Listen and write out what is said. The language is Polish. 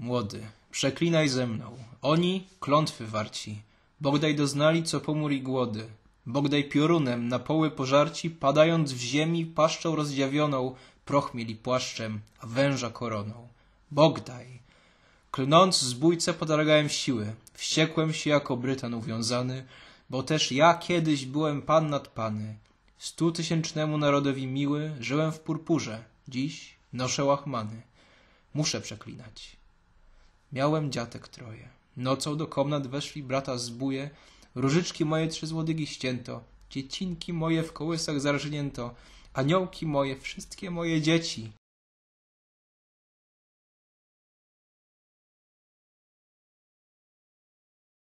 Młody, przeklinaj ze mną. Oni klątwy warci. Bogdaj doznali, co pomór i głody. Bogdaj piorunem na poły pożarci, padając w ziemi paszczą rozdziawioną, proch mieli płaszczem, a węża koroną. Bogdaj! Klnąc zbójce podargałem siły, wściekłem się jako Brytan uwiązany, bo też ja kiedyś byłem pan nad pany. Stu tysięcznemu narodowi miły, żyłem w purpurze, dziś noszę łachmany. Muszę przeklinać. Miałem dziatek troje. Nocą do komnat weszli brata zbóje, różyczki moje trzy złodygi ścięto, dziecinki moje w kołysach zarżnięto, aniołki moje, wszystkie moje dzieci,